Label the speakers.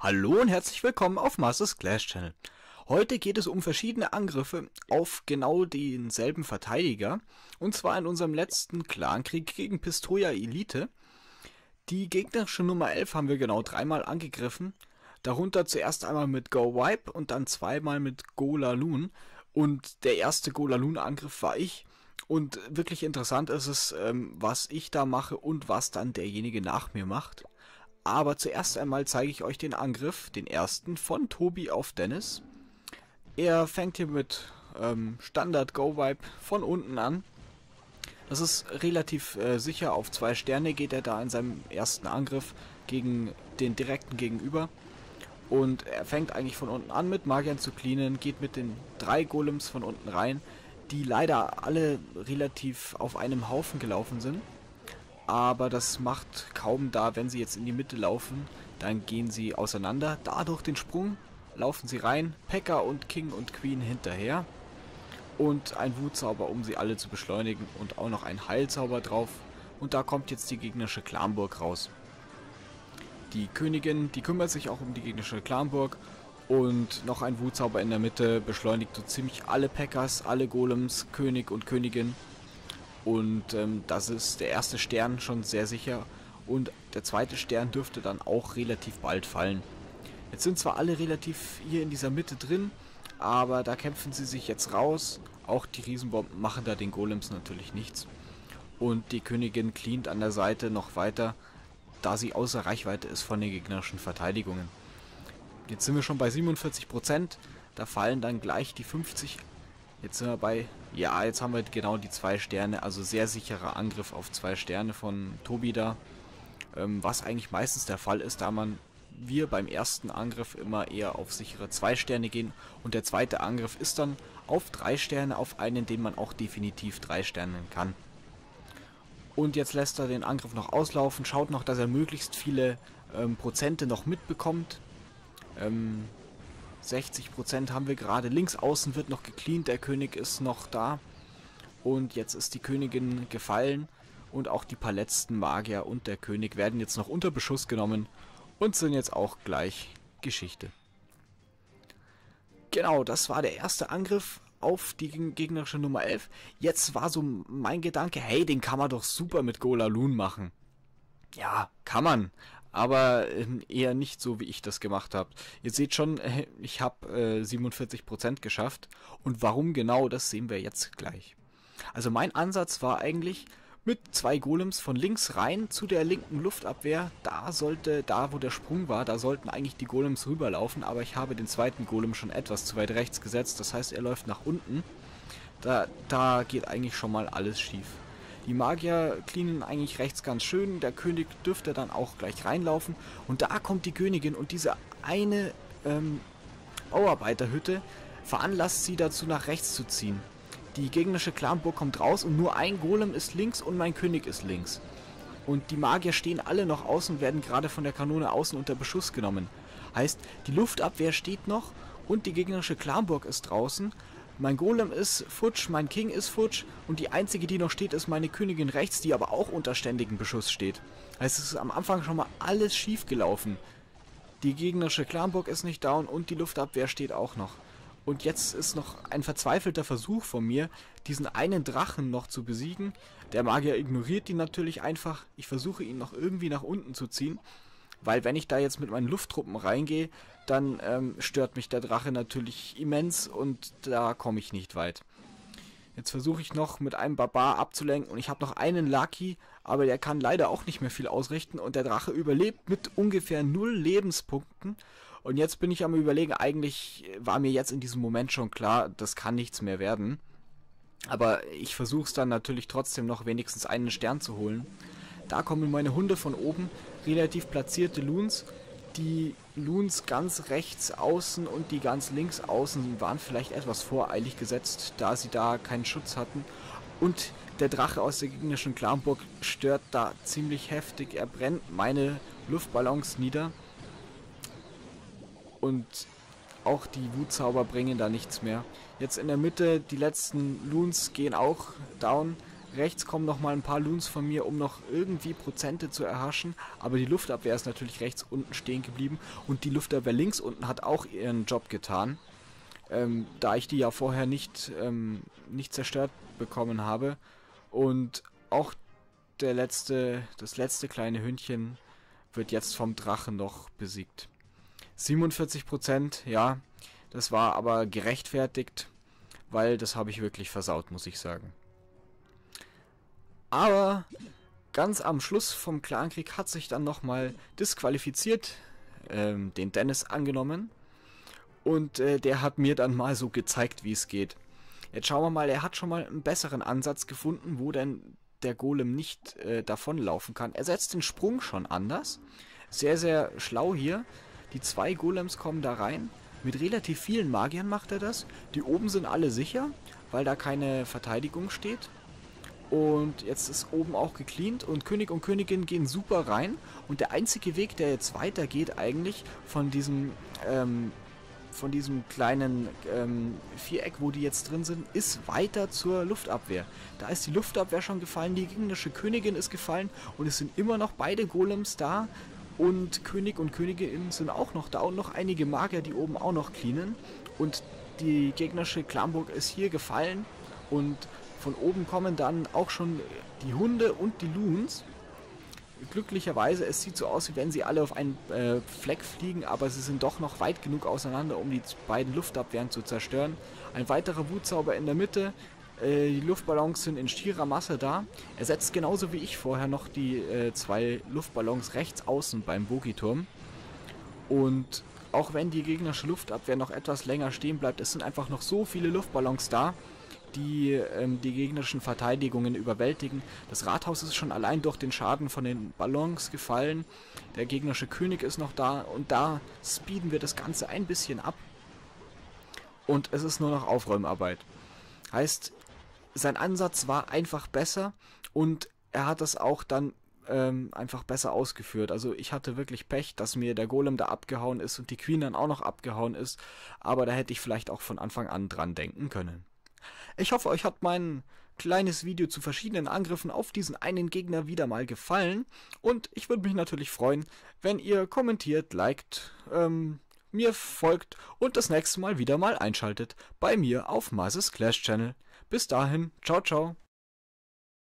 Speaker 1: Hallo und herzlich willkommen auf Masters Clash Channel. Heute geht es um verschiedene Angriffe auf genau denselben Verteidiger. Und zwar in unserem letzten Clankrieg gegen Pistoia Elite. Die gegnerische Nummer 11 haben wir genau dreimal angegriffen. Darunter zuerst einmal mit Go Wipe und dann zweimal mit Go Laloon. Und der erste Go Laloon Angriff war ich. Und wirklich interessant ist es, ähm, was ich da mache und was dann derjenige nach mir macht. Aber zuerst einmal zeige ich euch den Angriff, den ersten von Tobi auf Dennis. Er fängt hier mit ähm, Standard Go Vibe von unten an. Das ist relativ äh, sicher. Auf zwei Sterne geht er da in seinem ersten Angriff gegen den direkten Gegenüber. Und er fängt eigentlich von unten an mit Magiern zu cleanen, geht mit den drei Golems von unten rein, die leider alle relativ auf einem Haufen gelaufen sind aber das macht kaum da, wenn sie jetzt in die Mitte laufen, dann gehen sie auseinander. Dadurch den Sprung laufen sie rein, Pekka und King und Queen hinterher und ein Wutzauber, um sie alle zu beschleunigen und auch noch ein Heilzauber drauf und da kommt jetzt die gegnerische Clanburg raus. Die Königin, die kümmert sich auch um die gegnerische Clanburg und noch ein Wutzauber in der Mitte beschleunigt so ziemlich alle Pekkas, alle Golems, König und Königin und ähm, das ist der erste Stern schon sehr sicher. Und der zweite Stern dürfte dann auch relativ bald fallen. Jetzt sind zwar alle relativ hier in dieser Mitte drin, aber da kämpfen sie sich jetzt raus. Auch die Riesenbomben machen da den Golems natürlich nichts. Und die Königin cleant an der Seite noch weiter, da sie außer Reichweite ist von den gegnerischen Verteidigungen. Jetzt sind wir schon bei 47%. Da fallen dann gleich die 50 Jetzt sind wir bei, ja, jetzt haben wir genau die zwei Sterne, also sehr sicherer Angriff auf zwei Sterne von Tobi da. Ähm, was eigentlich meistens der Fall ist, da man wir beim ersten Angriff immer eher auf sichere zwei Sterne gehen und der zweite Angriff ist dann auf drei Sterne, auf einen, den man auch definitiv drei Sternen kann. Und jetzt lässt er den Angriff noch auslaufen, schaut noch, dass er möglichst viele ähm, Prozente noch mitbekommt. Ähm, 60% haben wir gerade. Links außen wird noch gecleant, der König ist noch da. Und jetzt ist die Königin gefallen. Und auch die paar letzten Magier und der König werden jetzt noch unter Beschuss genommen. Und sind jetzt auch gleich Geschichte. Genau, das war der erste Angriff auf die gegnerische Nummer 11. Jetzt war so mein Gedanke, hey, den kann man doch super mit Gola machen. Ja, kann man aber äh, eher nicht so, wie ich das gemacht habe. Ihr seht schon, äh, ich habe äh, 47% geschafft und warum genau, das sehen wir jetzt gleich. Also mein Ansatz war eigentlich, mit zwei Golems von links rein zu der linken Luftabwehr. Da sollte, da wo der Sprung war, da sollten eigentlich die Golems rüberlaufen, aber ich habe den zweiten Golem schon etwas zu weit rechts gesetzt. Das heißt, er läuft nach unten. Da, da geht eigentlich schon mal alles schief. Die Magier cleanen eigentlich rechts ganz schön. Der König dürfte dann auch gleich reinlaufen. Und da kommt die Königin und diese eine ähm, Bauarbeiterhütte veranlasst sie dazu, nach rechts zu ziehen. Die gegnerische Clanburg kommt raus und nur ein Golem ist links und mein König ist links. Und die Magier stehen alle noch außen und werden gerade von der Kanone außen unter Beschuss genommen. Heißt, die Luftabwehr steht noch und die gegnerische Clanburg ist draußen mein Golem ist futsch, mein King ist futsch und die einzige, die noch steht, ist meine Königin rechts, die aber auch unter ständigem Beschuss steht. Heißt, es ist am Anfang schon mal alles schief gelaufen. Die gegnerische Clanburg ist nicht down und die Luftabwehr steht auch noch. Und jetzt ist noch ein verzweifelter Versuch von mir, diesen einen Drachen noch zu besiegen. Der Magier ignoriert ihn natürlich einfach. Ich versuche ihn noch irgendwie nach unten zu ziehen. Weil wenn ich da jetzt mit meinen Lufttruppen reingehe, dann ähm, stört mich der Drache natürlich immens und da komme ich nicht weit. Jetzt versuche ich noch mit einem Barbar abzulenken und ich habe noch einen Lucky, aber der kann leider auch nicht mehr viel ausrichten und der Drache überlebt mit ungefähr null Lebenspunkten. Und jetzt bin ich am überlegen, eigentlich war mir jetzt in diesem Moment schon klar, das kann nichts mehr werden. Aber ich versuche es dann natürlich trotzdem noch wenigstens einen Stern zu holen. Da kommen meine Hunde von oben, relativ platzierte Loons. Die Loons ganz rechts außen und die ganz links außen waren vielleicht etwas voreilig gesetzt, da sie da keinen Schutz hatten. Und der Drache aus der gegnerischen Clanburg stört da ziemlich heftig. Er brennt meine Luftballons nieder. Und auch die Wutzauber bringen da nichts mehr. Jetzt in der Mitte, die letzten Loons gehen auch down. Rechts kommen noch mal ein paar Loons von mir, um noch irgendwie Prozente zu erhaschen. Aber die Luftabwehr ist natürlich rechts unten stehen geblieben. Und die Luftabwehr links unten hat auch ihren Job getan. Ähm, da ich die ja vorher nicht, ähm, nicht zerstört bekommen habe. Und auch der letzte, das letzte kleine Hündchen wird jetzt vom Drachen noch besiegt. 47%, ja, das war aber gerechtfertigt, weil das habe ich wirklich versaut, muss ich sagen. Aber ganz am Schluss vom Clankrieg hat sich dann nochmal disqualifiziert, ähm, den Dennis angenommen. Und äh, der hat mir dann mal so gezeigt, wie es geht. Jetzt schauen wir mal, er hat schon mal einen besseren Ansatz gefunden, wo denn der Golem nicht äh, davonlaufen kann. Er setzt den Sprung schon anders. Sehr, sehr schlau hier. Die zwei Golems kommen da rein. Mit relativ vielen Magiern macht er das. Die oben sind alle sicher, weil da keine Verteidigung steht. Und jetzt ist oben auch gecleant und König und Königin gehen super rein. Und der einzige Weg, der jetzt weitergeht eigentlich von diesem, ähm, von diesem kleinen ähm, Viereck, wo die jetzt drin sind, ist weiter zur Luftabwehr. Da ist die Luftabwehr schon gefallen, die gegnerische Königin ist gefallen und es sind immer noch beide Golems da. Und König und Königin sind auch noch da und noch einige Magier, die oben auch noch cleanen. Und die gegnerische Klamburg ist hier gefallen und von oben kommen dann auch schon die Hunde und die Loons. Glücklicherweise, es sieht so aus, wie wenn sie alle auf einen äh, Fleck fliegen, aber sie sind doch noch weit genug auseinander, um die beiden Luftabwehren zu zerstören. Ein weiterer Wutzauber in der Mitte. Äh, die Luftballons sind in stierer Masse da. Er setzt genauso wie ich vorher noch die äh, zwei Luftballons rechts außen beim Bogiturm. Und auch wenn die gegnerische Luftabwehr noch etwas länger stehen bleibt, es sind einfach noch so viele Luftballons da, die ähm, die gegnerischen Verteidigungen überwältigen. Das Rathaus ist schon allein durch den Schaden von den Ballons gefallen. Der gegnerische König ist noch da und da speeden wir das Ganze ein bisschen ab. Und es ist nur noch Aufräumarbeit. Heißt, sein Ansatz war einfach besser und er hat das auch dann ähm, einfach besser ausgeführt. Also ich hatte wirklich Pech, dass mir der Golem da abgehauen ist und die Queen dann auch noch abgehauen ist. Aber da hätte ich vielleicht auch von Anfang an dran denken können. Ich hoffe, euch hat mein kleines Video zu verschiedenen Angriffen auf diesen einen Gegner wieder mal gefallen. Und ich würde mich natürlich freuen, wenn ihr kommentiert, liked, ähm, mir folgt und das nächste Mal wieder mal einschaltet bei mir auf Mases Clash Channel. Bis dahin, ciao, ciao.